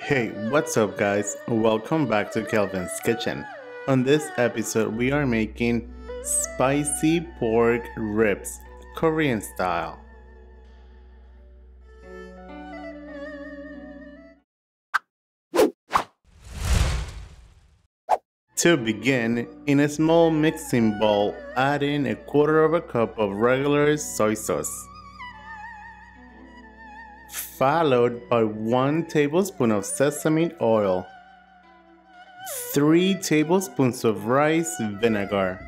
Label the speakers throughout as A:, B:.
A: Hey, what's up, guys? Welcome back to Kelvin's Kitchen. On this episode, we are making spicy pork ribs, Korean style. To begin, in a small mixing bowl, add in a quarter of a cup of regular soy sauce, followed by 1 tablespoon of sesame oil, 3 tablespoons of rice vinegar,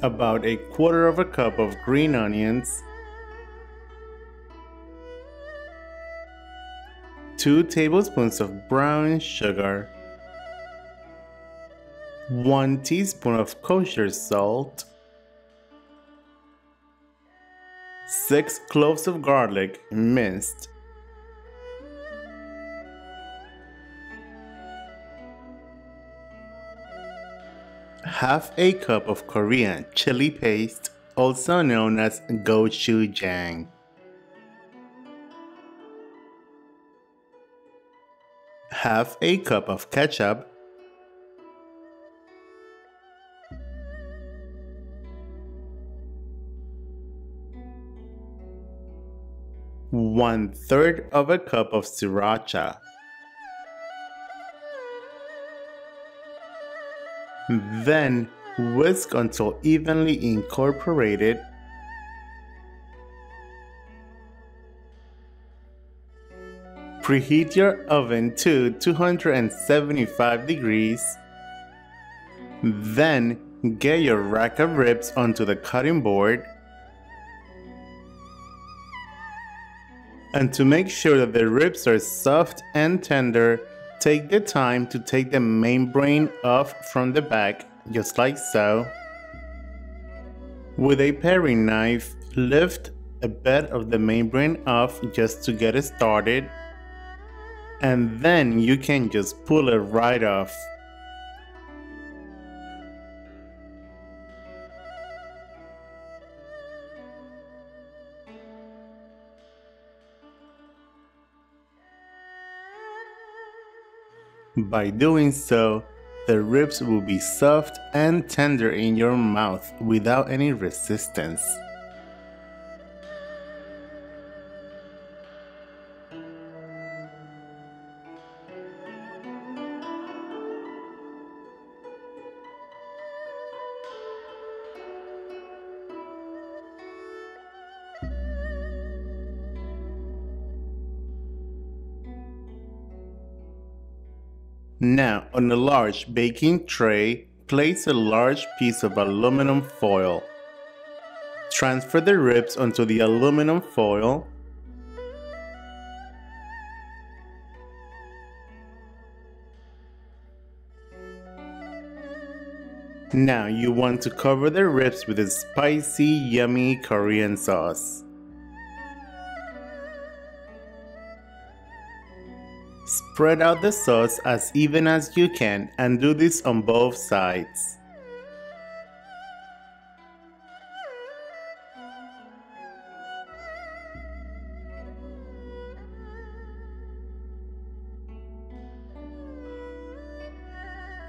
A: about a quarter of a cup of green onions, 2 tablespoons of brown sugar, 1 teaspoon of kosher salt, 6 cloves of garlic minced, half a cup of Korean chili paste, also known as gochujang. half a cup of ketchup, one third of a cup of sriracha, then whisk until evenly incorporated Preheat your oven to 275 degrees. Then get your rack of ribs onto the cutting board. And to make sure that the ribs are soft and tender, take the time to take the membrane off from the back, just like so. With a paring knife, lift a bit of the membrane off just to get it started and then you can just pull it right off. By doing so, the ribs will be soft and tender in your mouth without any resistance. Now, on a large baking tray, place a large piece of aluminum foil. Transfer the ribs onto the aluminum foil. Now you want to cover the ribs with a spicy, yummy Korean sauce. Spread out the sauce as even as you can and do this on both sides.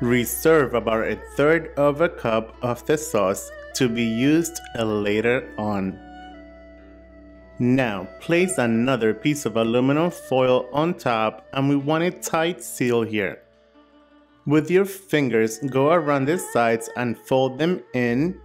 A: Reserve about a third of a cup of the sauce to be used later on. Now, place another piece of aluminum foil on top and we want a tight seal here. With your fingers, go around the sides and fold them in.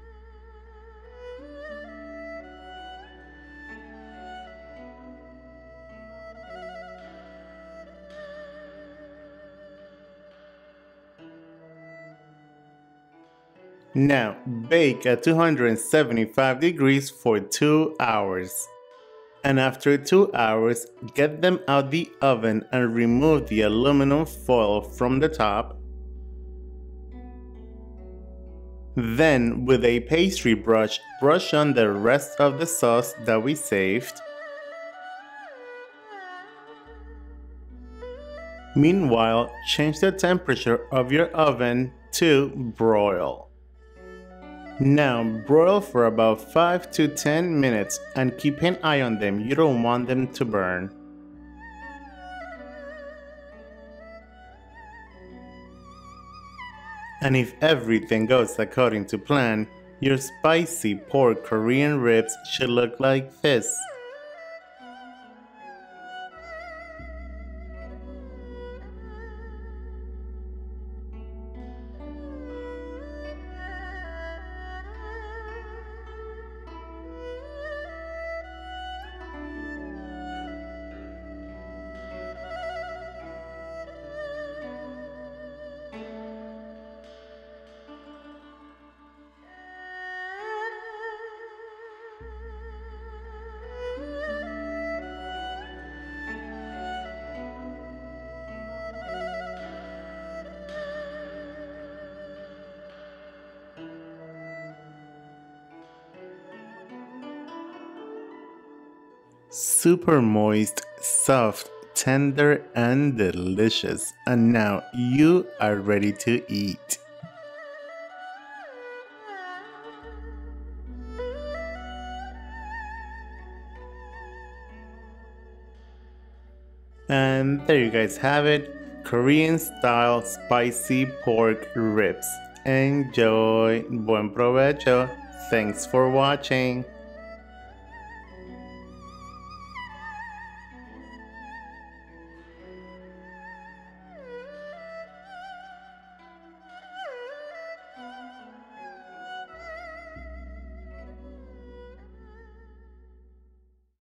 A: Now, bake at 275 degrees for 2 hours and after 2 hours, get them out the oven and remove the aluminum foil from the top. Then, with a pastry brush, brush on the rest of the sauce that we saved. Meanwhile, change the temperature of your oven to broil. Now broil for about 5 to 10 minutes and keep an eye on them, you don't want them to burn. And if everything goes according to plan, your spicy pork Korean ribs should look like this. Super moist, soft, tender, and delicious. And now you are ready to eat. And there you guys have it Korean style spicy pork ribs. Enjoy! Buen provecho! Thanks for watching!